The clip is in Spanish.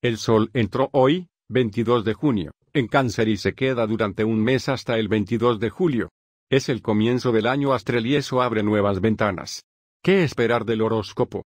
El Sol entró hoy, 22 de junio, en Cáncer y se queda durante un mes hasta el 22 de julio. Es el comienzo del año astral y eso abre nuevas ventanas. ¿Qué esperar del horóscopo?